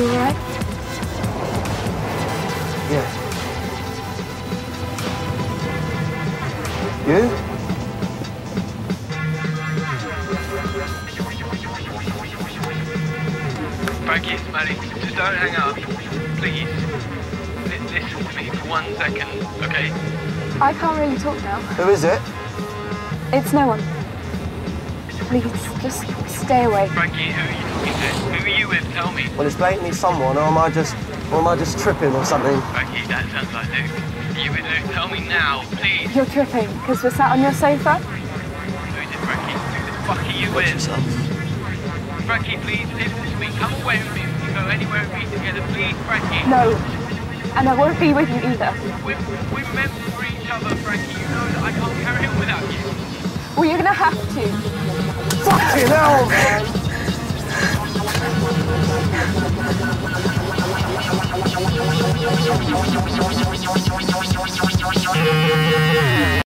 all right? Yeah. You? Franky, it's Matty. Just don't hang up. Please. Li- listen to me for one second, okay? I can't really talk now. Who is it? It's no one. Please, just stay away. Franky, who are you talking to? Who are you with? Tell me. Well, it's blatantly someone, or am I just, or am I just tripping or something? Franky, that sounds like Luke. Are you with Luke? Tell me now, please. You're tripping because we're sat on your sofa. Who is it, Franky? Who the fuck are you with? Franky, please listen to me. Come away with me. We can go anywhere and be together. Please, Franky. No. And I won't be with you either. We're, we're meant for each other, Franky. You know that I can't carry on without you. Well, you're gonna have to. Fucking hell, man! Thank.